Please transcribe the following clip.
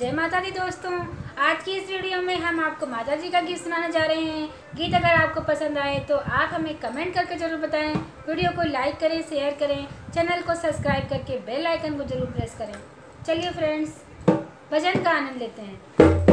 जय माता दी दोस्तों। आज की इस वीडियो में हम आपको माता जी का गीत सुनाने जा रहे हैं। गीत अगर आपको पसंद आए तो आप हमें कमेंट करके ज़रूर बताएँ। वीडियो को लाइक करें, शेयर करें, चैनल को सब्सक्राइब करके बेल आइकन को ज़रूर प्रेस करें। चलिए फ्रेंड्स, भजन का आनंद लेते हैं।